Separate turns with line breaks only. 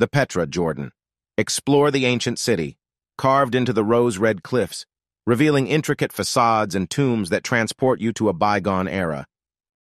The Petra Jordan. Explore the ancient city, carved into the rose-red cliffs, revealing intricate facades and tombs that transport you to a bygone era.